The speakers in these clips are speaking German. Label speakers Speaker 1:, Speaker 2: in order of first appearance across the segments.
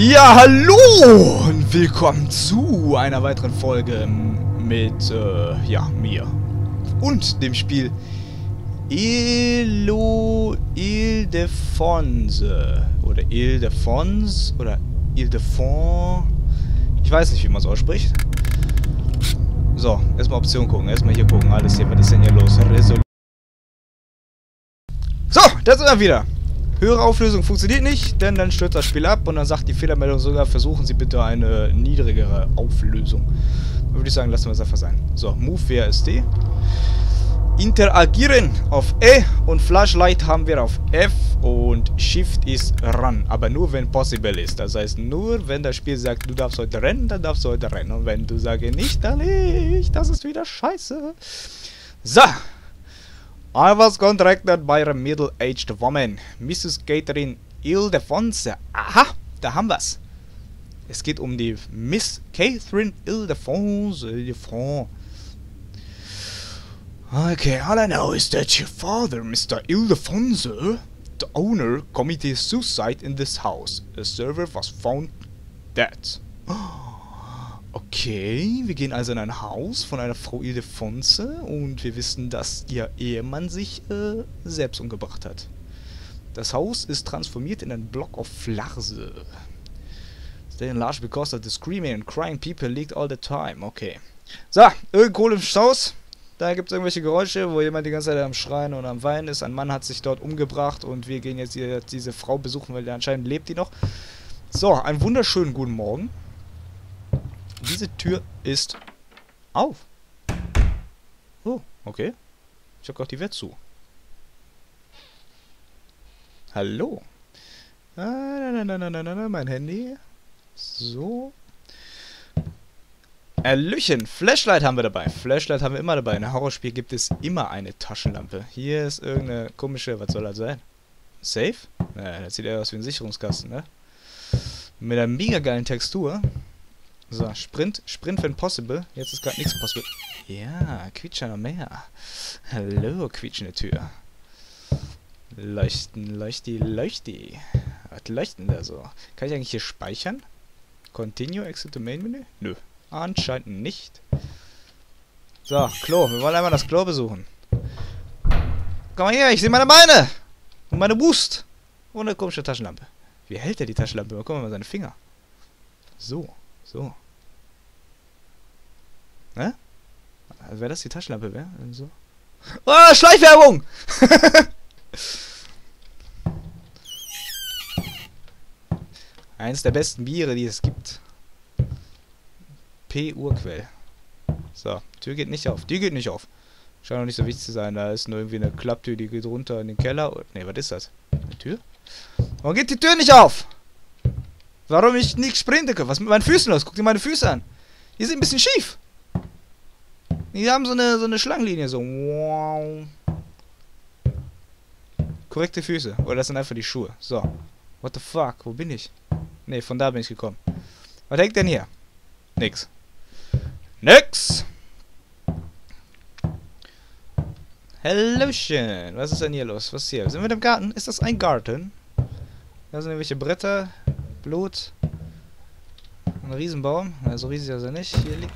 Speaker 1: Ja, hallo und willkommen zu einer weiteren Folge mit, äh, ja, mir. Und dem Spiel Ilo Ildefonse. Oder Ildefons oder Ildefons. Ich weiß nicht, wie man es ausspricht. So, erstmal Option gucken. Erstmal hier gucken. Alles hier, was ist denn hier los? Resol so, da sind wir wieder. Höhere Auflösung funktioniert nicht, denn dann stürzt das Spiel ab und dann sagt die Fehlermeldung sogar, versuchen Sie bitte eine niedrigere Auflösung. Dann würde ich sagen, lassen wir es einfach sein. So, Move WASD. Interagieren auf E und Flashlight haben wir auf F und Shift ist Run. Aber nur wenn possible ist. Das heißt, nur wenn das Spiel sagt, du darfst heute rennen, dann darfst du heute rennen. Und wenn du sagst, nicht, dann nicht. Das ist wieder scheiße. So. I was contracted by a middle-aged woman, Mrs. Catherine Ildefonse. Aha, da haben wir's. Es geht um die Miss Catherine Ildefonse. Ildefonse. Okay, all I know is that your father, Mr. Ildefonse, the owner, committed suicide in this house. A server was found dead. Okay, wir gehen also in ein Haus von einer Frau Ildefonse und wir wissen, dass ihr Ehemann sich äh, selbst umgebracht hat. Das Haus ist transformiert in einen Block of Flarse. Stay enlarged because of the screaming and crying people leaked all the time. Okay. So, Ölkohle im Haus. Da gibt es irgendwelche Geräusche, wo jemand die ganze Zeit am Schreien und am Weinen ist. Ein Mann hat sich dort umgebracht und wir gehen jetzt hier diese Frau besuchen, weil anscheinend lebt die noch. So, einen wunderschönen guten Morgen. Diese Tür ist auf. Oh, okay. Ich hab gerade die Welt zu. Hallo. Ah, na, na, na, na, na, na, mein Handy. So. Erlüchen. Flashlight haben wir dabei. Flashlight haben wir immer dabei. In einem Horrorspiel gibt es immer eine Taschenlampe. Hier ist irgendeine komische... Was soll das sein? Safe? Naja, das sieht eher aus wie ein Sicherungskasten, ne? Mit einer mega geilen Textur. So, Sprint, Sprint wenn possible. Jetzt ist gerade nichts possible. Ja, quietscher noch mehr. Hallo, quietschende Tür. Leuchten, leuchti, leuchti. Was leuchten da so? Kann ich eigentlich hier speichern? Continue, exit to main Menü? Nö. Anscheinend nicht. So, Klo. Wir wollen einmal das Klo besuchen. Komm mal her, ich sehe meine Beine. Und meine Boost. Eine komische Taschenlampe. Wie hält er die Taschenlampe? Guck mal, seine Finger. So. So. Ne? Also wäre das die Taschenlampe wäre? So. Oh, Schleichwerbung! Eins der besten Biere, die es gibt. P. Urquell. So, Tür geht nicht auf. Die geht nicht auf. Scheint auch nicht so wichtig zu sein. Da ist nur irgendwie eine Klapptür, die geht runter in den Keller. Ne, was ist das? Eine Tür? Warum geht die Tür nicht auf? Warum ich nicht sprinten kann? Was ist mit meinen Füßen los? Guck dir meine Füße an. Die sind ein bisschen schief. Die haben so eine, so eine Schlangenlinie. So. Wow. Korrekte Füße. Oder das sind einfach die Schuhe. So. What the fuck? Wo bin ich? Ne, von da bin ich gekommen. Was hängt denn hier? Nix. Nix! Hallöchen! Was ist denn hier los? Was ist hier? Sind wir im Garten? Ist das ein Garten? Da sind irgendwelche Bretter. Blut. Ein Riesenbaum. Also riesig ist er nicht. Hier liegt...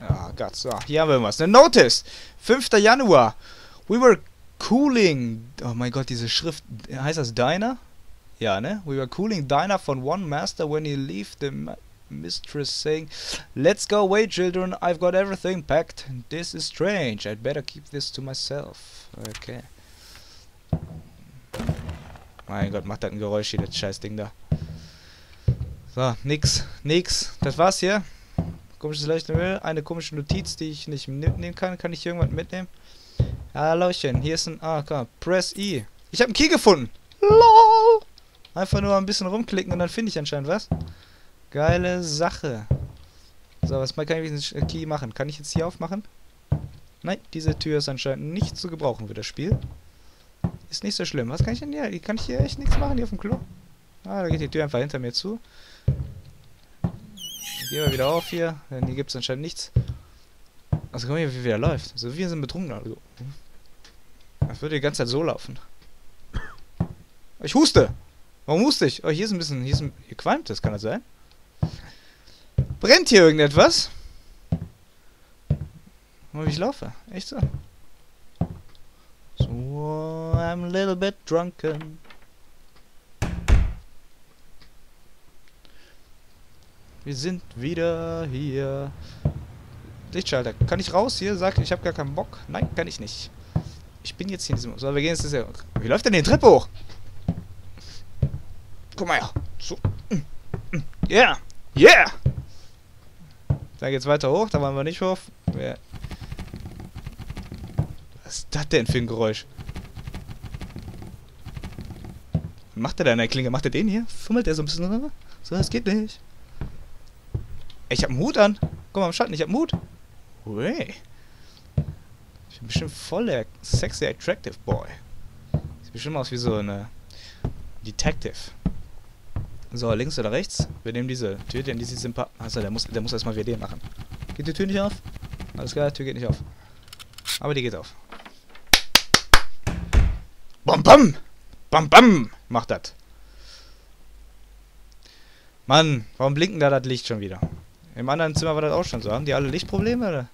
Speaker 1: Ah, Gott. So, hier haben wir was. Eine Notice! 5. Januar. We were cooling... Oh mein Gott, diese Schrift... Heißt das Diner? Ja, ne? We were cooling Diner von One Master when he left the mistress saying, Let's go away, children. I've got everything packed. This is strange. I'd better keep this to myself. Okay. Mein Gott, macht das ein Geräusch hier, das scheiß Ding da. So, nix, nix. Das war's hier. Komisches Leuchten. Eine komische Notiz, die ich nicht mitnehmen kann. Kann ich irgendwas mitnehmen? Hallöchen, hier ist ein... Ah, komm. Press I. Ich habe einen Key gefunden. LOL. Einfach nur ein bisschen rumklicken und dann finde ich anscheinend was. Geile Sache. So, was kann ich mit dem Key machen? Kann ich jetzt hier aufmachen? Nein, diese Tür ist anscheinend nicht zu gebrauchen für das Spiel. Ist nicht so schlimm. Was kann ich denn hier? Kann ich hier echt nichts machen hier auf dem Klo? Ah, da geht die Tür einfach hinter mir zu. Gehen wir wieder auf hier, denn hier gibt es anscheinend nichts. Also guck mal, wie wieder läuft. Also wir sind betrunken. Also. Das würde die ganze Zeit so laufen. Ich huste! Warum musste ich? Oh, hier ist ein bisschen, hier ist ein, hier qualmt das, kann das sein? Brennt hier irgendetwas? Oh, wie ich laufe. Echt so. So, I'm a little bit drunken. Wir sind wieder hier. Lichtschalter. Kann ich raus hier? Sagt, ich habe gar keinen Bock. Nein, kann ich nicht. Ich bin jetzt hier in diesem... So, wir gehen jetzt... Wie läuft denn die Treppe hoch? Guck mal her. So. Yeah. Yeah. Da geht's weiter hoch. Da waren wir nicht hoch. Was ist das denn für ein Geräusch? Macht der da in der Klinge? Macht er den hier? Fummelt der so ein bisschen? So, das geht nicht. Ich hab einen Hut an. Guck mal am Schatten, ich hab einen Hut. Ui. Ich bin bestimmt voll der sexy attractive boy. Sieht bestimmt aus wie so eine Detective. So, links oder rechts? Wir nehmen diese Tür, denn die sieht sympathisch. Achso, der muss, der muss erstmal WD machen. Geht die Tür nicht auf? Alles klar, Tür geht nicht auf. Aber die geht auf. Bam bam! Bam bam! Macht das. Mann, warum blinken da das Licht schon wieder? Im anderen Zimmer war das auch schon so. Haben die alle Lichtprobleme, oder?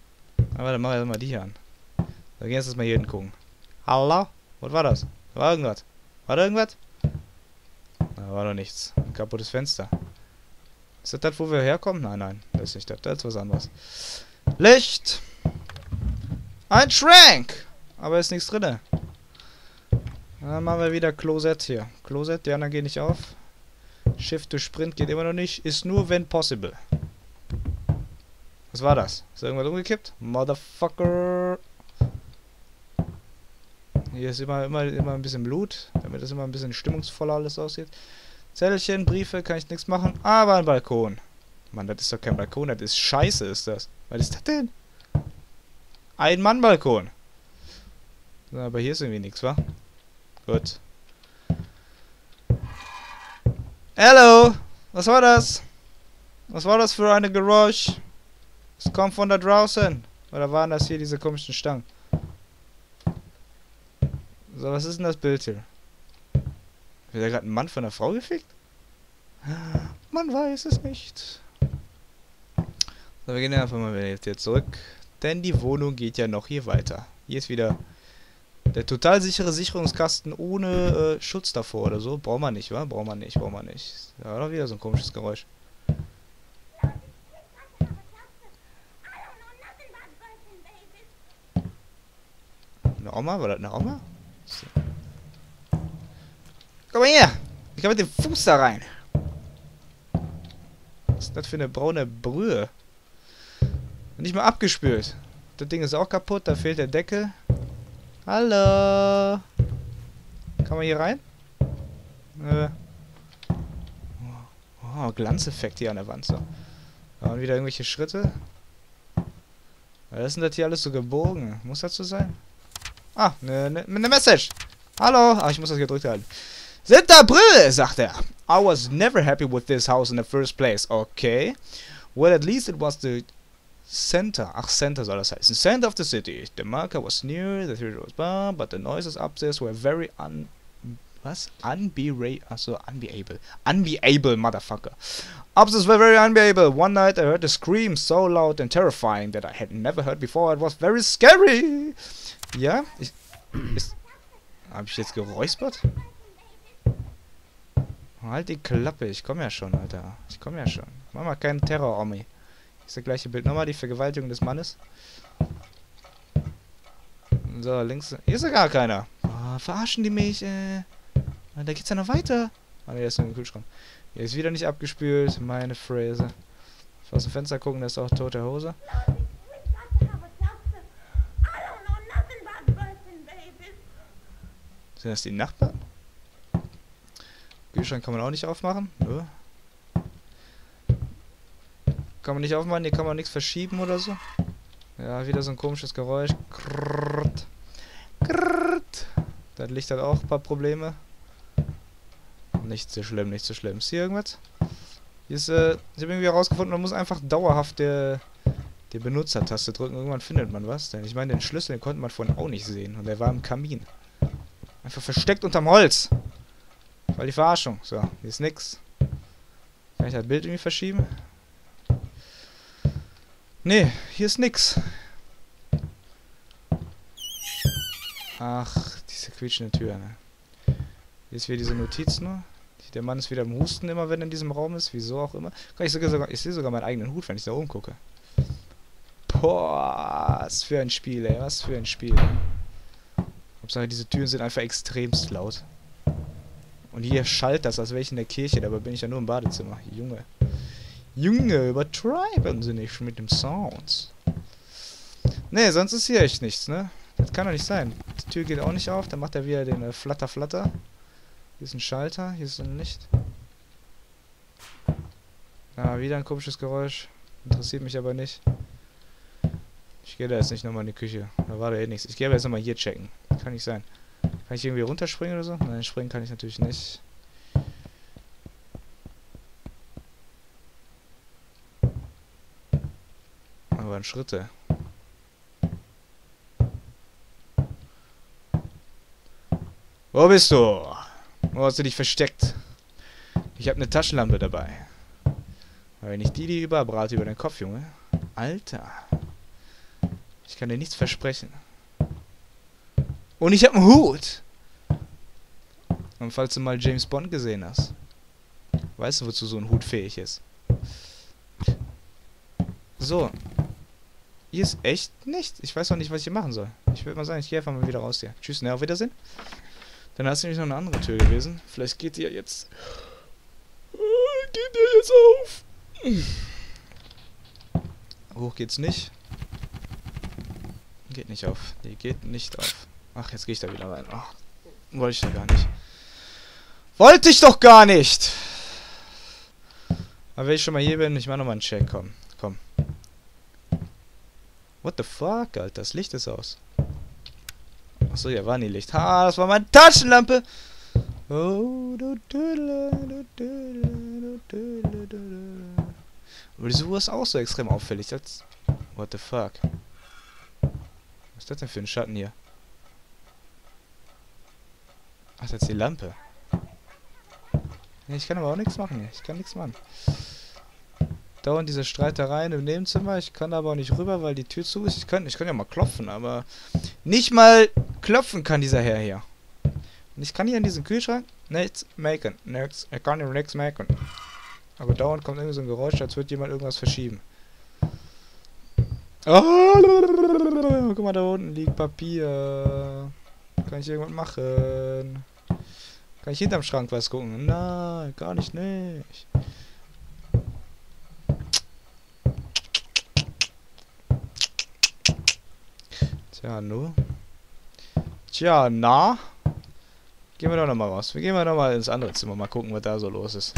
Speaker 1: Aber dann machen wir mal die hier an. Da gehen wir jetzt mal hier hinten Hallo? Was war das? War irgendwas? War da irgendwas? Da war doch nichts. Ein kaputtes Fenster. Ist das das, wo wir herkommen? Nein, nein. Das ist nicht das. Das ist was anderes. Licht! Ein Schrank! Aber ist nichts drin. Dann machen wir wieder Closet hier. Closet, die anderen gehen nicht auf. Shift to Sprint geht immer noch nicht. Ist nur wenn possible. Was war das? Ist irgendwas umgekippt? Motherfucker! Hier ist immer, immer, immer ein bisschen Blut, damit es immer ein bisschen stimmungsvoller alles aussieht. Zettelchen, Briefe, kann ich nichts machen. Aber ein Balkon. Mann, das ist doch kein Balkon, das ist Scheiße, ist das. Was ist das denn? Ein Mann-Balkon. Aber hier ist irgendwie nichts, wa? Gut. Hallo! Was war das? Was war das für eine Geräusch? Es kommt von da draußen. Oder waren das hier diese komischen Stangen? So, was ist denn das Bild hier? Wird da gerade ein Mann von einer Frau gefickt? Man weiß es nicht. So, wir gehen einfach mal hier zurück. Denn die Wohnung geht ja noch hier weiter. Hier ist wieder der total sichere Sicherungskasten ohne äh, Schutz davor oder so. Braucht man nicht, wa? Braucht man nicht, braucht man nicht. Ja, doch wieder so ein komisches Geräusch. Eine Oma? War das eine Oma? So. Komm mal her! Ich kann mit dem Fuß da rein. Was ist das für eine braune Brühe? Nicht mal abgespült. Das Ding ist auch kaputt, da fehlt der Deckel. Hallo! Kann man hier rein? Äh. Oh, Glanzeffekt hier an der Wand. So. Da wieder irgendwelche Schritte. Was ist denn das hier alles so gebogen? Muss das so sein? Ah, eine ne, ne Message. Hallo. Ah, ich muss das gedrückt halten. 7. April, sagt er. I was never happy with this house in the first place. Okay. Well, at least it was the center. Ach, center soll das heißen. Center of the city. The marker was near, the theater was bar, but the noises upstairs were very un... Was? Unbe... Achso, unbeable. Unbeable, motherfucker. Upstairs were very unbeable. One night I heard a scream so loud and terrifying that I had never heard before. It was very scary. Ja? Ich... Ist... Hab ich jetzt geräuspert? Halt die Klappe, ich komme ja schon, Alter. Ich komme ja schon. Mach mal keinen Terror, Omi. Ist das gleiche Bild nochmal, die Vergewaltigung des Mannes. So, links. Hier ist ja gar keiner. Oh, verarschen die mich, äh. Da geht's ja noch weiter. Ah, ne, der ist nur im Kühlschrank. Hier ist wieder nicht abgespült. Meine Fräse. Aus dem Fenster gucken, da ist auch tote Hose. Sind das die Nachbarn? Kühlschrank kann man auch nicht aufmachen. Nö. Kann man nicht aufmachen, hier kann man nichts verschieben oder so. Ja, wieder so ein komisches Geräusch. Krrrt. Krrrt. Das Licht hat auch ein paar Probleme. Nicht so schlimm, nicht so schlimm. Ist hier irgendwas? Hier ist, äh, ich habe irgendwie herausgefunden, man muss einfach dauerhaft der, die Benutzertaste drücken. Irgendwann findet man was. Denn ich meine, den Schlüssel, den konnte man vorhin auch nicht sehen. Und der war im Kamin. Einfach versteckt unterm Holz. Weil die Verarschung. So, hier ist nix. Kann ich das Bild irgendwie verschieben? Nee, hier ist nix. Ach, diese quietschende Tür, ne? Hier ist wieder diese Notiz nur. Der Mann ist wieder im Husten immer, wenn er in diesem Raum ist. Wieso auch immer. Ich, sogar, ich sehe sogar meinen eigenen Hut, wenn ich da oben gucke. Boah, was für ein Spiel, ey. Was für ein Spiel. Hauptsache, diese Türen sind einfach extremst laut. Und hier schallt das, als wäre ich in der Kirche. Dabei bin ich ja nur im Badezimmer. Junge. Junge, übertreiben Sie nicht mit dem Sounds. Ne, sonst ist hier echt nichts, ne? Das kann doch nicht sein. Die Tür geht auch nicht auf. Dann macht er wieder den äh, Flatter Flatter. Hier ist ein Schalter. Hier ist ein Licht. Ah, wieder ein komisches Geräusch. Interessiert mich aber nicht. Ich gehe da jetzt nicht nochmal in die Küche. Da war da eh nichts. Ich gehe aber jetzt nochmal hier checken. Kann nicht sein. Kann ich irgendwie runterspringen oder so? Nein, springen kann ich natürlich nicht. Aber ein Schritte. Wo bist du? Wo hast du dich versteckt? Ich habe eine Taschenlampe dabei. Aber wenn ich die, die überbrate über deinen Kopf, Junge. Alter. Ich kann dir nichts versprechen. Und ich habe einen Hut. Und falls du mal James Bond gesehen hast, weißt du, wozu so ein Hut fähig ist. So. Hier ist echt nichts. Ich weiß auch nicht, was ich hier machen soll. Ich würde mal sagen, ich gehe einfach mal wieder raus hier. Tschüss, ne, auf Wiedersehen. Dann hast du nämlich noch eine andere Tür gewesen. Vielleicht geht die ja jetzt... Geht die jetzt auf? Hoch geht's nicht. Geht nicht auf. Die geht nicht auf. Ach, jetzt gehe ich da wieder rein. Ach, wollte ich doch gar nicht. Wollte ich doch gar nicht! Aber wenn ich schon mal hier bin, ich mach nochmal einen Check. Komm, komm. What the fuck, Alter? Das Licht ist aus. Achso, ja, war nie Licht. Ha, das war meine Taschenlampe! Oh, du Dödele, du Dödele, du Dödele, du Dödele. Aber diese Uhr auch so extrem auffällig. Das... What the fuck? Was ist das denn für ein Schatten hier? Ach, ist die Lampe. ich kann aber auch nichts machen. Ich kann nichts machen. Dauernd diese Streitereien im Nebenzimmer. Ich kann aber auch nicht rüber, weil die Tür zu ist. Ich kann, ich kann ja mal klopfen, aber nicht mal klopfen kann dieser Herr hier. Und ich kann hier in diesem Kühlschrank nichts machen. Nichts. Ich kann hier nichts machen. Aber dauernd kommt irgendwie so ein Geräusch, als würde jemand irgendwas verschieben. Oh, guck mal, da unten liegt Papier. Kann ich irgendwas machen? Kann ich hinterm Schrank was gucken? Nein, gar nicht, nicht. Tja, nu. Tja, na. Gehen wir doch nochmal raus. Wir gehen wir nochmal ins andere Zimmer, mal gucken, was da so los ist.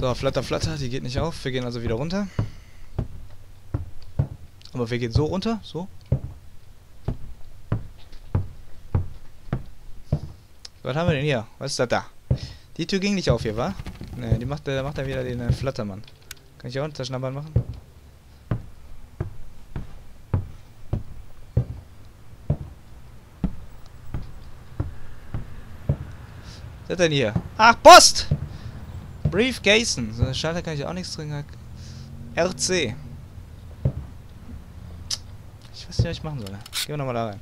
Speaker 1: So, flatter, flatter, die geht nicht auf. Wir gehen also wieder runter. Aber wir gehen so runter, so. Was haben wir denn hier? Was ist das da? Die Tür ging nicht auf hier, wa? Ne, die macht, der macht er wieder den äh, Flattermann. Kann ich auch einen Taschenlampe machen? Was ist denn hier? Ach, Post! Briefcasen. So, Schalter kann ich auch nichts drin. RC. Ich weiß nicht, was ich machen soll. Gehen wir nochmal da rein.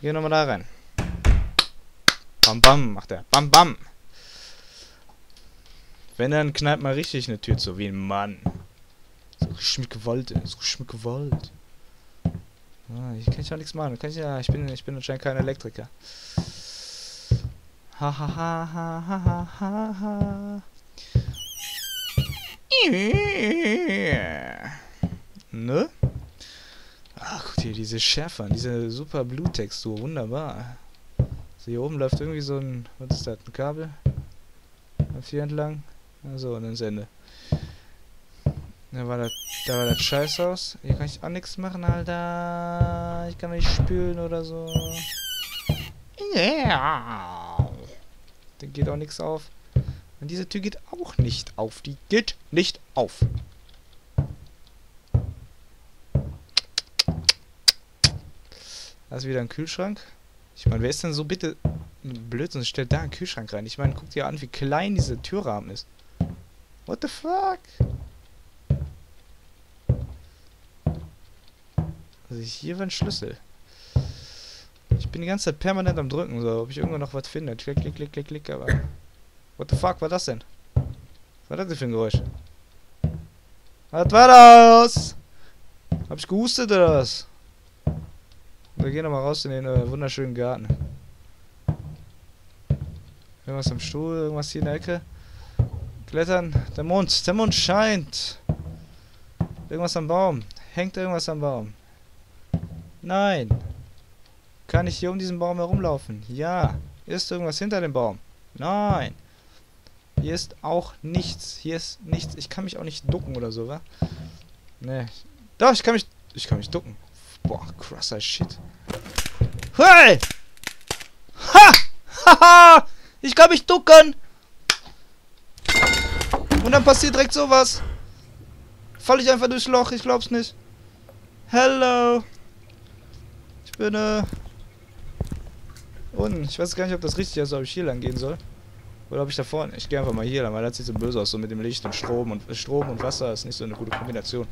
Speaker 1: Gehen wir nochmal da rein. Bam, bam, macht er. Bam, bam. Wenn, dann knallt mal richtig eine Tür zu, wie ein Mann. So richtig mit Gewalt, so richtig Gewalt. Ah, ich kann ich auch nichts machen. Kann ich, ja, ich bin, ich bin anscheinend kein Elektriker. Ha ha ha ha ha ha ha. Ne? Ach, guck dir diese Schärfe an, diese super Bluttextur, wunderbar. So, hier oben läuft irgendwie so ein, was ist das, ein Kabel? Auf hier entlang. Also, und dann Ende. Da war das, da war das Scheißhaus. Hier kann ich auch nichts machen, Alter. Ich kann nicht spülen oder so. Yeah. Da geht auch nichts auf. Und diese Tür geht auch nicht auf. Die geht nicht auf. Da ist wieder ein Kühlschrank. Ich meine, wer ist denn so bitte blöd und stellt da einen Kühlschrank rein? Ich meine, guck dir an, wie klein dieser Türrahmen ist. What the fuck? Also hier war ein Schlüssel. Ich bin die ganze Zeit permanent am drücken, so, ob ich irgendwo noch was finde. Klick, klick, klick, klick, klick, aber... What the fuck war das denn? Was war das denn für ein Geräusch? Was war das? Hab ich gehustet oder was? Wir gehen nochmal raus in den äh, wunderschönen Garten. Irgendwas am Stuhl, irgendwas hier in der Ecke. Klettern. Der Mond, der Mond scheint. Irgendwas am Baum. Hängt irgendwas am Baum. Nein. Kann ich hier um diesen Baum herumlaufen? Ja. Ist irgendwas hinter dem Baum? Nein. Hier ist auch nichts. Hier ist nichts. Ich kann mich auch nicht ducken oder so, wa? Nee. Doch, ich kann mich... Ich kann mich ducken. Boah, krasser Shit. Hey! Ha! Haha! ich kann mich ducken! Und dann passiert direkt sowas. Fall ich einfach durchs Loch, ich glaub's nicht. Hello! Ich bin, äh... Unten. Ich weiß gar nicht, ob das richtig ist, ob ich hier lang gehen soll. Oder ob ich da vorne... Ich gehe einfach mal hier lang, weil das sieht so böse aus, so mit dem Licht und Strom und Strom und Wasser ist nicht so eine gute Kombination.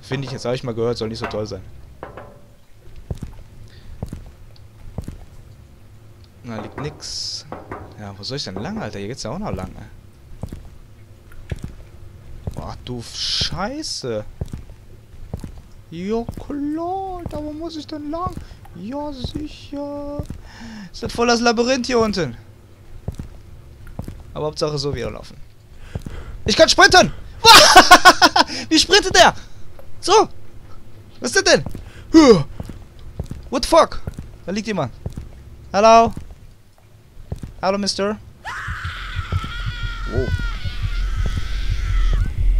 Speaker 1: Finde ich jetzt, habe ich mal gehört, soll nicht so toll sein. Da liegt nix. Ja, wo soll ich denn lang, Alter? Hier geht's ja auch noch lang, ey. Ach du Scheiße. Ja klar, da wo muss ich denn lang? Ja sicher. Ist das voll das Labyrinth hier unten? Aber Hauptsache so wieder laufen. Ich kann sprinten! Wie sprintet der? So! Was ist das denn? What the fuck? Da liegt jemand. Hallo? Hallo, Mister? Oh.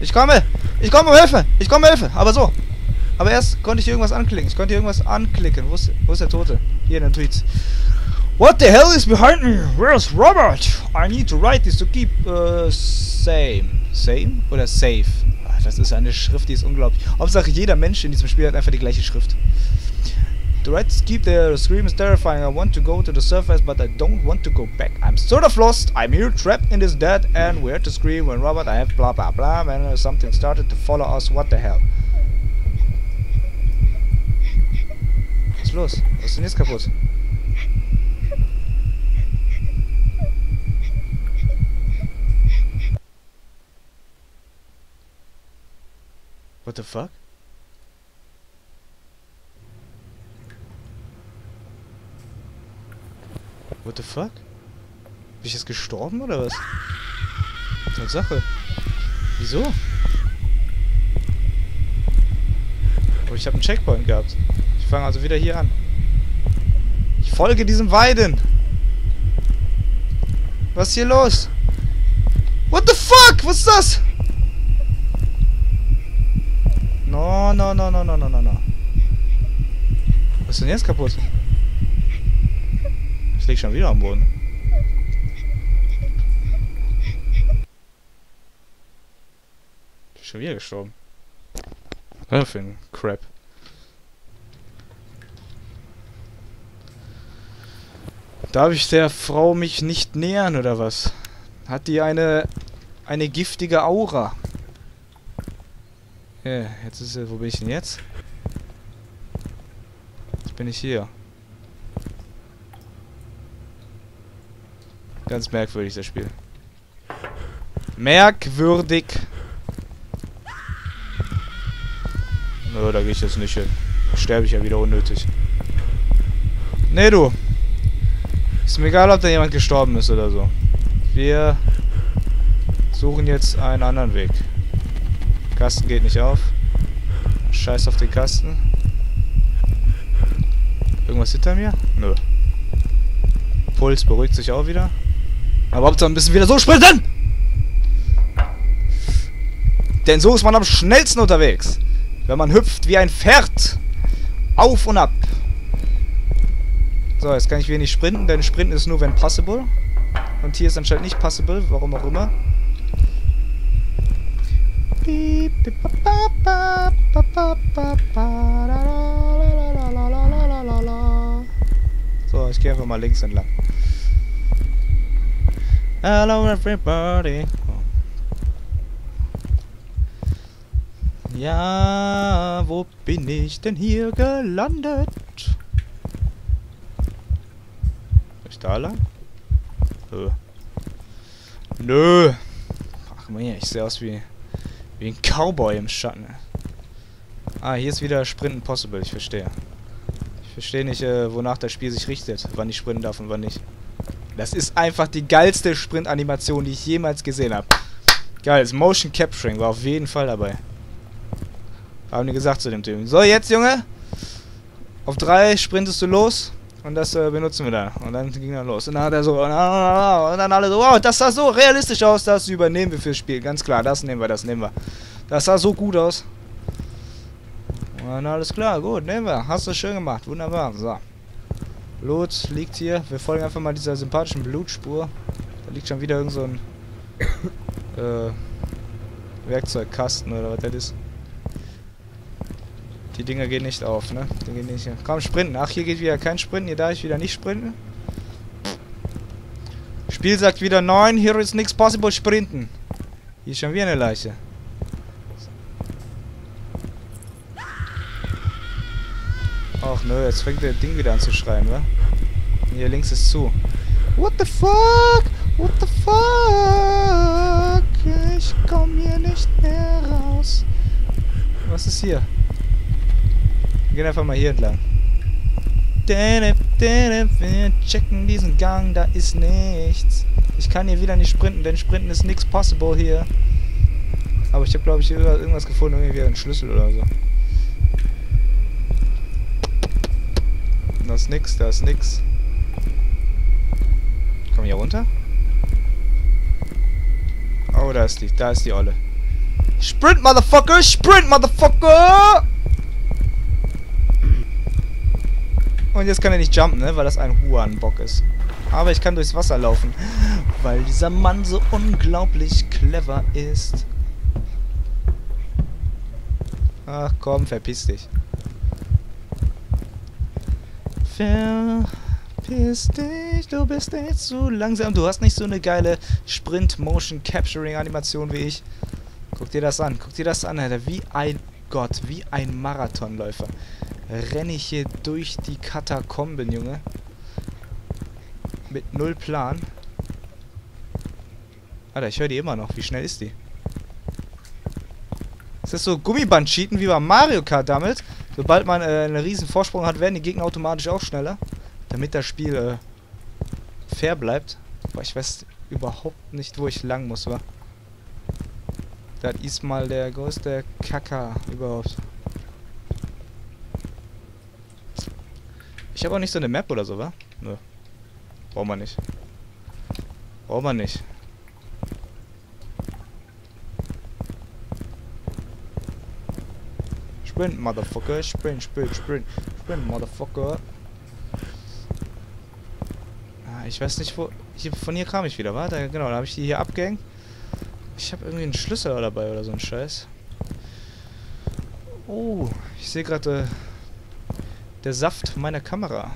Speaker 1: Ich komme! Ich komme um Hilfe! Ich komme um Hilfe! Aber so! Aber erst konnte ich irgendwas anklicken. Ich konnte irgendwas anklicken. Wo ist, wo ist der Tote? Hier in den Tweets. What the hell is behind me? Where's Robert? I need to write this to keep uh, same. Same? Oder safe? Ah, das ist eine Schrift, die ist unglaublich. Hauptsache jeder Mensch in diesem Spiel hat einfach die gleiche Schrift. The to keep the scream is terrifying. I want to go to the surface, but I don't want to go back. I'm sort of lost. I'm here trapped in this dead. We had to scream when Robert, I have blah blah blah. And something started to follow us. What the hell? Was ist los? Was ist denn jetzt kaputt? What the fuck? What the fuck? Bin ich jetzt gestorben oder was? Tatsache. Wieso? Oh, ich habe einen Checkpoint gehabt. Ich fange also wieder hier an. Ich folge diesem Weiden. Was ist hier los? What the fuck? Was ist das? No, no, no, no, no, no, no, no. Was ist denn jetzt kaputt? Ich lieg schon wieder am Boden. Schon wieder gestorben. Was für ein Crap. Darf ich der Frau mich nicht nähern oder was? Hat die eine eine giftige Aura? Ja, jetzt ist sie. Wo bin ich denn jetzt? Jetzt bin ich hier. Ganz merkwürdig, das Spiel. Merkwürdig. Nö, da gehe ich jetzt nicht hin. Sterbe ich ja wieder unnötig. Nee, du. Ist mir egal, ob da jemand gestorben ist oder so. Wir suchen jetzt einen anderen Weg. Kasten geht nicht auf. Scheiß auf den Kasten. Irgendwas hinter mir? Nö. Puls beruhigt sich auch wieder. Aber Hauptsache ein bisschen wieder so sprinten! Denn so ist man am schnellsten unterwegs. Wenn man hüpft wie ein Pferd. Auf und ab. So, jetzt kann ich wenig sprinten, denn Sprinten ist nur wenn possible. Und hier ist anscheinend nicht possible, warum auch immer. Ich gehe einfach mal links entlang. Hello everybody. Ja, wo bin ich denn hier gelandet? Ist da lang? Nö. Nö. Ach man, ich sehe aus wie, wie ein Cowboy im Schatten. Ah, hier ist wieder Sprint Impossible, ich verstehe. Ich verstehe nicht, äh, wonach das Spiel sich richtet, wann ich sprinten darf und wann nicht. Das ist einfach die geilste Sprint-Animation, die ich jemals gesehen habe. Geil, das Motion Capturing war auf jeden Fall dabei. Haben die gesagt zu dem Typen. So, jetzt, Junge. Auf drei sprintest du los. Und das äh, benutzen wir da. Und dann ging er los. Und dann hat er so. Und dann alle so. Wow, das sah so realistisch aus. Das übernehmen wir fürs Spiel. Ganz klar, das nehmen wir, das nehmen wir. Das sah so gut aus. Und dann alles klar, gut, nehmen wir. Hast du schön gemacht. Wunderbar. So. Blut liegt hier. Wir folgen einfach mal dieser sympathischen Blutspur. Da liegt schon wieder irgend so ein äh, Werkzeugkasten oder was das ist. Die Dinger gehen nicht auf, ne? Die gehen nicht. Komm, sprinten. Ach, hier geht wieder kein Sprinten. Hier darf ich wieder nicht sprinten. Spiel sagt wieder 9. Hier ist nichts possible sprinten. Hier ist schon wieder eine Leiche. Ach nö, jetzt fängt der Ding wieder an zu schreien, wa? Hier links ist zu. What the fuck? What the fuck? Ich komm hier nicht mehr raus. Was ist hier? Wir gehen einfach mal hier entlang. Wir checken diesen Gang, da ist nichts. Ich kann hier wieder nicht sprinten, denn sprinten ist nichts possible hier. Aber ich habe, glaube ich, irgendwas gefunden, irgendwie einen Schlüssel oder so. Da ist nix, da ist nix. Komm hier runter? Oh, da ist die, da ist die Olle. Sprint, Motherfucker! Sprint, Motherfucker! Und jetzt kann er nicht jumpen, ne? Weil das ein Huan-Bock ist. Aber ich kann durchs Wasser laufen. Weil dieser Mann so unglaublich clever ist. Ach komm, verpiss dich. Verpiss dich, du bist nicht zu langsam. Du hast nicht so eine geile Sprint-Motion-Capturing-Animation wie ich. Guck dir das an, guck dir das an, Alter. Wie ein Gott, wie ein Marathonläufer. Renne ich hier durch die Katakomben, Junge. Mit null Plan. Alter, ich höre die immer noch. Wie schnell ist die? Ist das so Gummiband-Cheaten wie beim Mario Kart damals? Sobald man äh, einen riesen Vorsprung hat, werden die Gegner automatisch auch schneller. Damit das Spiel äh, fair bleibt. Aber ich weiß überhaupt nicht, wo ich lang muss, wa? Das ist mal der größte Kacker überhaupt. Ich habe auch nicht so eine Map oder so, wa? Nö. Braucht man nicht. Braucht man nicht. Sprint, Motherfucker. Sprint, sprint, sprint. Sprint, Motherfucker. Ah, ich weiß nicht, wo... Hier, von hier kam ich wieder, wa? Da, genau, da habe ich die hier abgehängt. Ich habe irgendwie einen Schlüssel dabei oder so ein Scheiß. Oh, ich sehe gerade... Äh, der Saft meiner Kamera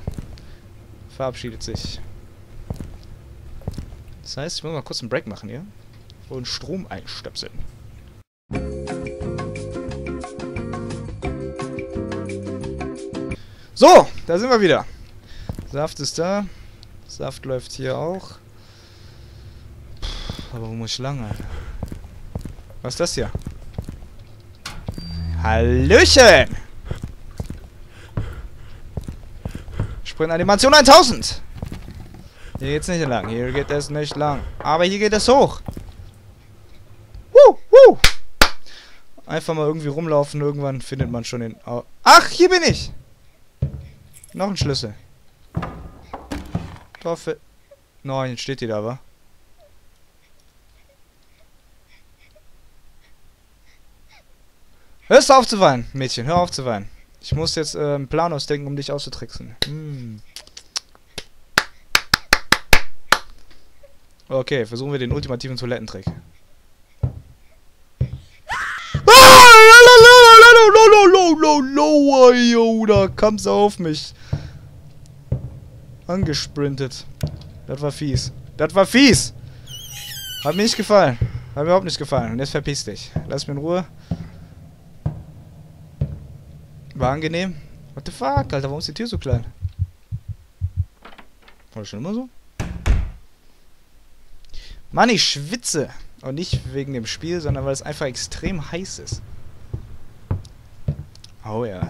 Speaker 1: verabschiedet sich. Das heißt, ich muss mal kurz einen Break machen hier. Und Strom einstöpseln. So, da sind wir wieder. Saft ist da. Saft läuft hier auch. Aber wo muss ich lang, Alter? Was ist das hier? Hallöchen! Sprintanimation 1000! Hier geht's nicht lang. Hier geht es nicht lang. Aber hier geht es hoch. Woo, woo. Einfach mal irgendwie rumlaufen. Irgendwann findet man schon den... Ach, hier bin ich! Noch ein Schlüssel. Ich hoffe... Nein, jetzt steht die da, wa? Hörst auf zu weinen, Mädchen, hör auf zu weinen. Ich muss jetzt äh, einen Plan ausdenken, um dich auszutricksen. Hm. Okay, versuchen wir den ultimativen Toilettentrick. Da kam sie auf mich. Angesprintet. Das war fies. Das war fies! Hat mir nicht gefallen. Hat mir überhaupt nicht gefallen. Und jetzt verpiss dich. Lass mich in Ruhe. War angenehm. What the fuck, Alter? Warum ist die Tür so klein? War das schon immer so? Mann, ich schwitze. Und nicht wegen dem Spiel, sondern weil es einfach extrem heiß ist. Oh ja.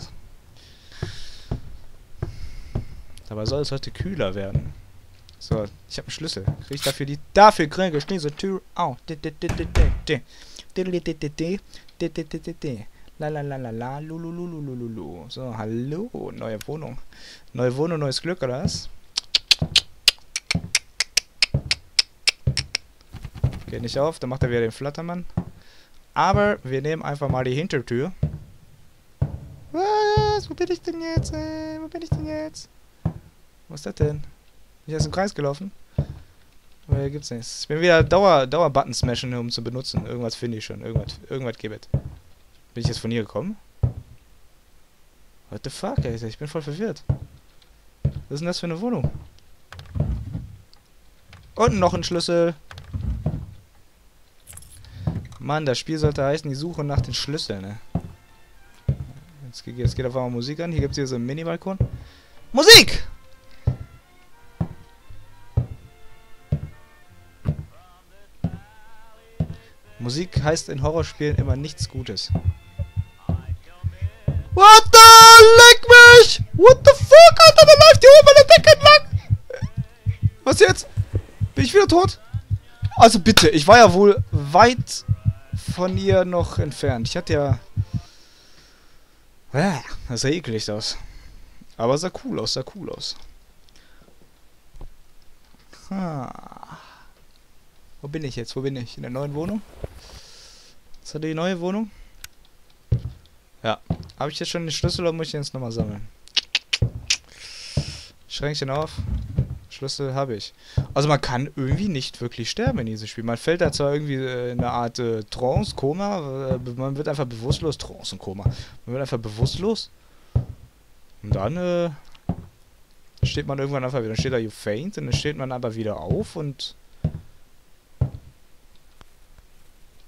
Speaker 1: Dabei soll es heute kühler werden. So, ich habe einen Schlüssel. Krieg ich dafür die... Dafür kriege ich diese Tür... Au. La la la la la, lulululululu. So, hallo, neue Wohnung. Neue Wohnung, neues Glück, oder was? Geht nicht auf, dann macht er wieder den Flattermann. Aber wir nehmen einfach mal die Hintertür. Was? Wo bin ich denn jetzt? Ey? Wo bin ich denn jetzt? Was ist das denn? Bin ich erst im Kreis gelaufen? Aber hier gibt's nichts. Ich bin wieder Dauer, Dauer-Button smashen, um zu benutzen. Irgendwas finde ich schon. Irgendwas, irgendwas gibt Bin ich jetzt von hier gekommen? What the fuck, Alter? Ich bin voll verwirrt. Was ist denn das für eine Wohnung? Und noch ein Schlüssel. Mann, das Spiel sollte heißen, die Suche nach den Schlüsseln, ne? Jetzt, geht, jetzt geht auf einmal Musik an. Hier gibt es hier so einen Mini-Balkon. Musik! Musik heißt in Horrorspielen immer nichts Gutes. What the? Leck mich! What the fuck? Alter, da läuft hier oben an der Decke entlang! Was jetzt? Bin ich wieder tot? Also bitte, ich war ja wohl weit von ihr noch entfernt. Ich hatte ja... Das sah eklig aus. Aber sah cool aus, sah cool aus. Ha. Wo bin ich jetzt? Wo bin ich? In der neuen Wohnung? Ist das die neue Wohnung? Ja. Habe ich jetzt schon den Schlüssel oder muss ich den jetzt nochmal sammeln? Schränkchen auf. Schlüssel habe ich. Also man kann irgendwie nicht wirklich sterben in diesem Spiel. Man fällt da zwar irgendwie äh, in eine Art äh, Trance, Koma, äh, man wird einfach bewusstlos, Trance und Koma. Man wird einfach bewusstlos. Und dann äh, steht man irgendwann einfach wieder, dann steht da you faint und dann steht man aber wieder auf und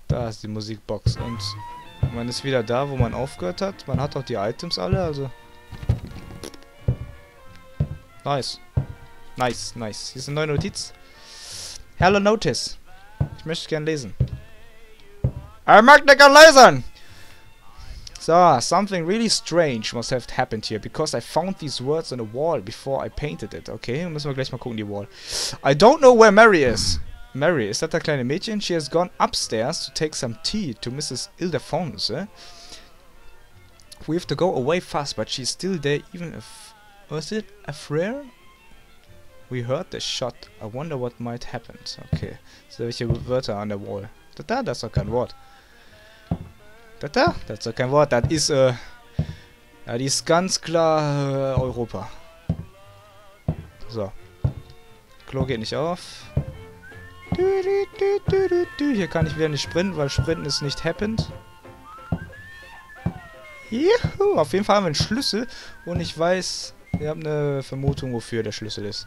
Speaker 1: da ist die Musikbox und man ist wieder da, wo man aufgehört hat. Man hat auch die Items alle, also nice. Nice, nice. Hier ist eine neue Notiz. Hello Notice. Ich möchte gern lesen. Ich möchte gern lesen! So, something really strange must have happened here, because I found these words on the wall before I painted it. Okay, müssen wir gleich mal gucken, die Wall. I don't know where Mary is. Mary, ist das das kleine Mädchen? She has gone upstairs to take some tea to Mrs. Ildefonse. We have to go away fast, but she's still there even if... Was it a frere? We heard the shot. I wonder what might happen. Okay. So welche Wörter an der Wall? Da, da, das ist doch kein Wort. Da, da, das ist doch kein Wort. Das ist, äh... Die ist ganz klar äh, Europa. So. Klo geht nicht auf. Hier kann ich wieder nicht sprinten, weil Sprinten ist nicht happened. Juhu, auf jeden Fall haben wir einen Schlüssel und ich weiß, wir haben eine Vermutung, wofür der Schlüssel ist.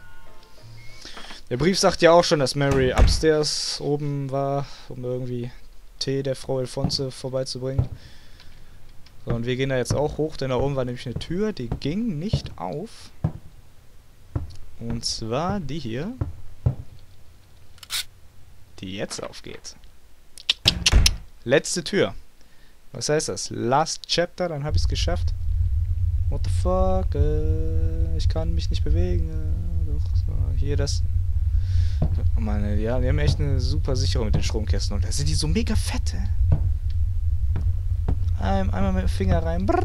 Speaker 1: Der Brief sagt ja auch schon, dass Mary upstairs oben war, um irgendwie Tee der Frau Alphonse vorbeizubringen. So, und wir gehen da jetzt auch hoch, denn da oben war nämlich eine Tür, die ging nicht auf. Und zwar die hier. Jetzt aufgeht. Letzte Tür. Was heißt das? Last Chapter, dann habe ich es geschafft. What the fuck? Äh, ich kann mich nicht bewegen. Äh, doch, so, hier das Oh Mann, ja, die haben echt eine super Sicherung mit den Stromkästen. Und da sind die so mega fette. Ein, einmal mit dem Finger rein. Brrr.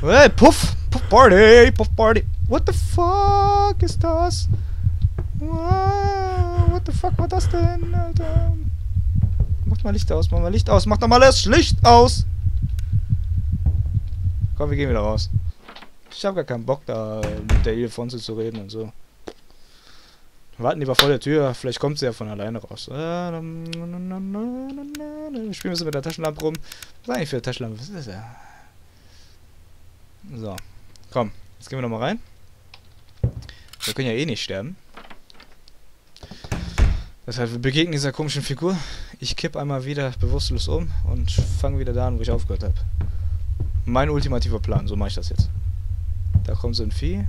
Speaker 1: Hey, Puff! Puff Party! Puff Party! What the fuck ist das? What fuck war das denn, Alter? Macht mal Licht aus, mach mal Licht aus, mach doch mal das Licht aus! Komm, wir gehen wieder raus. Ich hab gar keinen Bock, da mit der Ilfonse zu reden und so. Warten lieber vor der Tür, vielleicht kommt sie ja von alleine raus. Wir spielen wir mit der Taschenlampe rum. Was ist eigentlich für eine Taschenlampe? Was ist das ja? So. Komm, jetzt gehen wir nochmal rein. Wir können ja eh nicht sterben. Das heißt, wir begegnen dieser komischen Figur. Ich kipp einmal wieder bewusstlos um und fange wieder da an, wo ich aufgehört habe. Mein ultimativer Plan, so mache ich das jetzt. Da kommt so ein Vieh.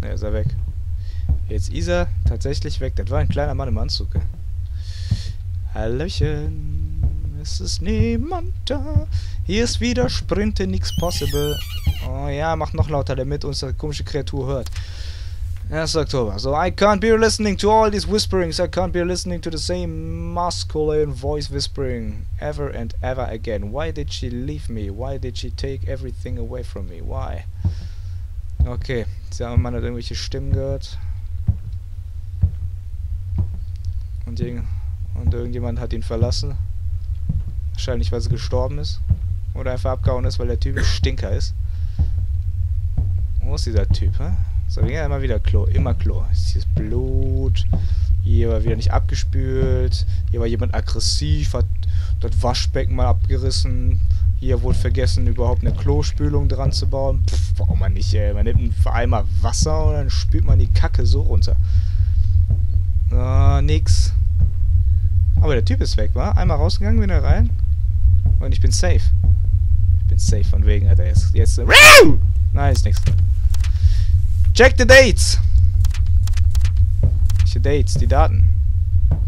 Speaker 1: Ne, ist er weg. Jetzt ist er tatsächlich weg. Das war ein kleiner Mann im Anzug. Hallöchen. Es ist niemand da. Hier ist wieder Sprinte, nix possible. Oh ja, macht noch lauter, damit uns die komische Kreatur hört. 1. October. So I can't be listening to all these whisperings. I can't be listening to the same masculine voice whispering ever and ever again. Why did she leave me? Why did she take everything away from me? Why? Okay, der Mann hat irgendwelche Stimmen gehört. Und, und irgendjemand hat ihn verlassen. Wahrscheinlich, weil sie gestorben ist. Oder einfach abgehauen ist, weil der Typ ein Stinker ist. Wo ist dieser Typ, hä? So, wir gehen immer wieder Klo. Immer Klo. Hier ist Blut. Hier war wieder nicht abgespült. Hier war jemand aggressiv, hat das Waschbecken mal abgerissen. Hier wurde vergessen, überhaupt eine Klospülung dran zu bauen. Pff, warum man nicht, ey. Man nimmt einen Eimer Wasser und dann spült man die Kacke so runter. Ah, nix. Aber der Typ ist weg, wa? Einmal rausgegangen, wieder rein. Und ich bin safe. Ich bin safe von wegen, Alter. Jetzt, jetzt. Nein, ist nix. Check the dates! Welche Dates? Die Daten.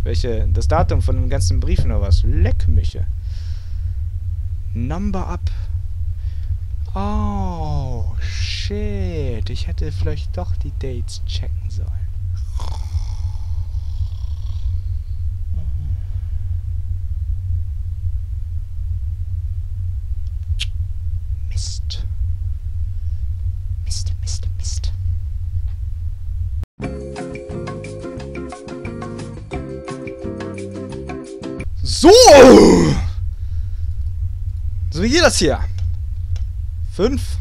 Speaker 1: Welche? Das Datum von den ganzen Briefen oder was? Leck mich. Number up. Oh, shit. Ich hätte vielleicht doch die Dates checken sollen. So! So, wie geht das hier? Fünf.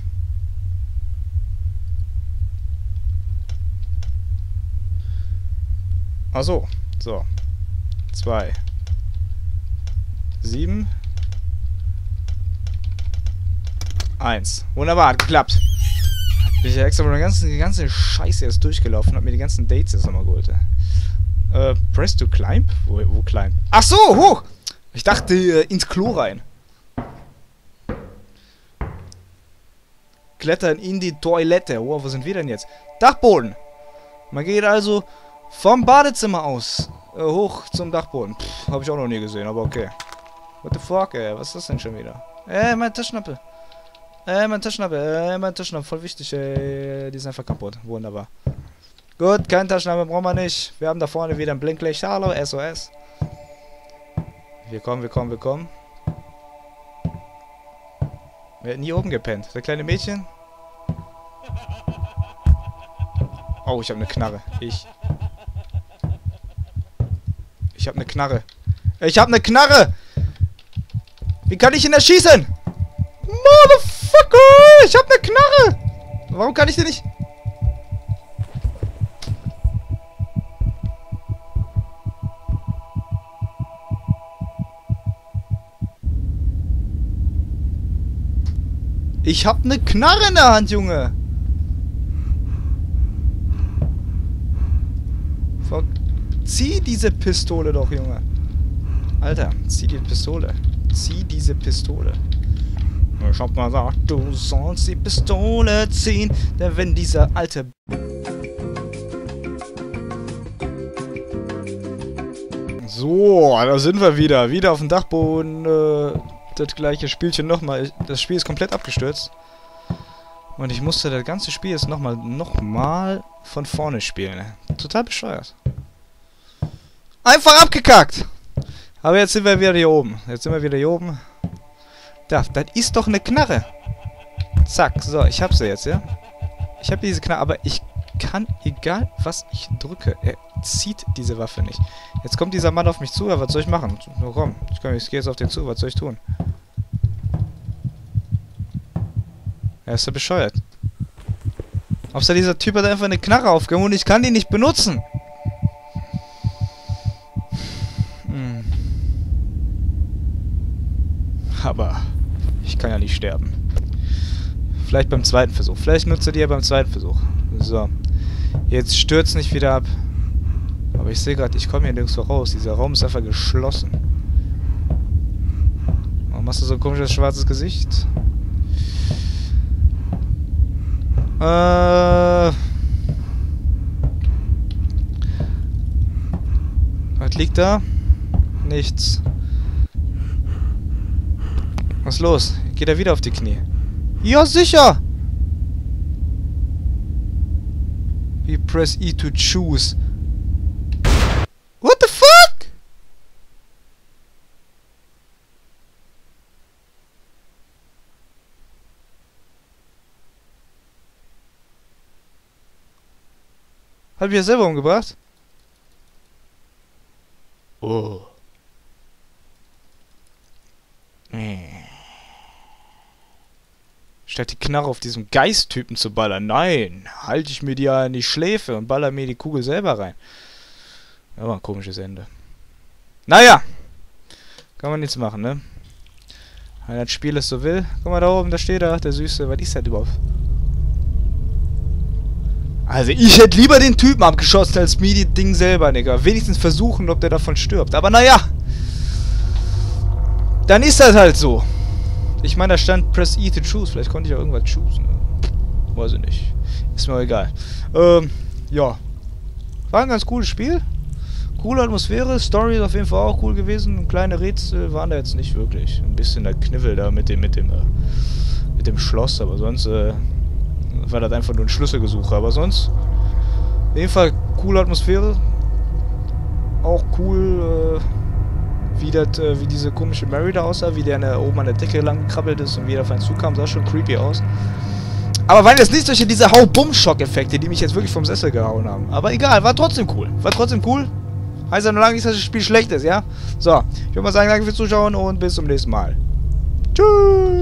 Speaker 1: Ach so. So. Zwei. Sieben. Eins. Wunderbar, geklappt. Bin ich ja extra mal die ganze, die ganze Scheiße jetzt durchgelaufen und hab mir die ganzen Dates jetzt nochmal geholt. Äh, press to climb? Wo, wo climb? Ach so, hoch! Ich dachte, äh, ins Klo rein. Klettern in die Toilette. Oh, wo sind wir denn jetzt? Dachboden! Man geht also vom Badezimmer aus äh, hoch zum Dachboden. Pff, hab ich auch noch nie gesehen, aber okay. What the fuck, ey? Was ist das denn schon wieder? Äh, mein Taschenlampe. Äh, mein Taschenlampe. Äh, mein Taschenlampe. Voll wichtig, ey. Die ist einfach kaputt. Wunderbar. Gut, kein Taschenlampe brauchen wir nicht. Wir haben da vorne wieder ein Blinklicht. Hallo, SOS. Wir kommen, wir kommen, wir kommen. Hätten hier oben gepennt. Das kleine Mädchen. Oh, ich habe eine Knarre. Ich. Ich habe eine Knarre. Ich habe eine Knarre! Wie kann ich ihn erschießen? Motherfucker! Ich habe eine Knarre! Warum kann ich denn nicht... Ich hab ne Knarre in der Hand, Junge. Zieh diese Pistole doch, Junge. Alter, zieh die Pistole. Zieh diese Pistole. Ich hab mal gesagt, du sollst die Pistole ziehen, denn wenn dieser alte... So, da sind wir wieder. Wieder auf dem Dachboden. Äh, das gleiche Spielchen nochmal. Das Spiel ist komplett abgestürzt. Und ich musste das ganze Spiel jetzt nochmal noch mal von vorne spielen. Total bescheuert. Einfach abgekackt! Aber jetzt sind wir wieder hier oben. Jetzt sind wir wieder hier oben. Da, das ist doch eine Knarre. Zack, so, ich hab sie jetzt, ja? Ich habe diese Knarre, aber ich kann, egal was ich drücke, er zieht diese Waffe nicht. Jetzt kommt dieser Mann auf mich zu, ja, was soll ich machen? Nur komm, ich, ich gehe jetzt auf den zu, was soll ich tun? Er ist ja bescheuert. Außer dieser Typ hat einfach eine Knarre aufgehoben und ich kann die nicht benutzen. Hm. Aber ich kann ja nicht sterben. Vielleicht beim zweiten Versuch. Vielleicht nutzt er die ja beim zweiten Versuch. So. Jetzt stürzt nicht wieder ab. Aber ich sehe gerade, ich komme hier nirgendwo raus. Dieser Raum ist einfach geschlossen. Warum hast du so ein komisches schwarzes Gesicht? Äh... Was liegt da? Nichts. Was ist los? Geht er wieder auf die Knie? Ja, sicher! Press E to choose. What the fuck? Hab ich ja selber umgebracht? Oh. Statt die Knarre auf diesem Geisttypen zu ballern. Nein, halte ich mir die ja in die Schläfe und baller mir die Kugel selber rein. Aber ein komisches Ende. Naja. Kann man nichts machen, ne? Wenn das Spiel es so will. Guck mal da oben, da steht er, der Süße. Was ist das überhaupt? Also ich hätte lieber den Typen abgeschossen als mir die Ding selber, Digga. Wenigstens versuchen, ob der davon stirbt. Aber naja. Dann ist das halt so. Ich meine, da stand Press E to choose. Vielleicht konnte ich auch irgendwas choosen. Weiß ich nicht. Ist mir auch egal. Ähm, ja. War ein ganz cooles Spiel. Coole Atmosphäre. Story ist auf jeden Fall auch cool gewesen. Kleine Rätsel waren da jetzt nicht wirklich. Ein bisschen der Kniffel da mit dem, mit dem, äh, mit dem Schloss. Aber sonst, äh, war das einfach nur ein Schlüsselgesuche. Aber sonst, auf jeden Fall coole Atmosphäre. Auch cool, äh, wie, dat, äh, wie diese komische Mary da aussah, wie der ne, oben an der Decke lang gekrabbelt ist und wie er auf einen zukam, sah schon creepy aus. Aber waren jetzt nicht solche diese Hau-Bumm-Schock-Effekte, die mich jetzt wirklich vom Sessel gehauen haben. Aber egal, war trotzdem cool. War trotzdem cool. Heißt ja nur lange nicht, dass das Spiel schlecht ist, ja? So, ich würde mal sagen, danke fürs Zuschauen und bis zum nächsten Mal. Tschüss!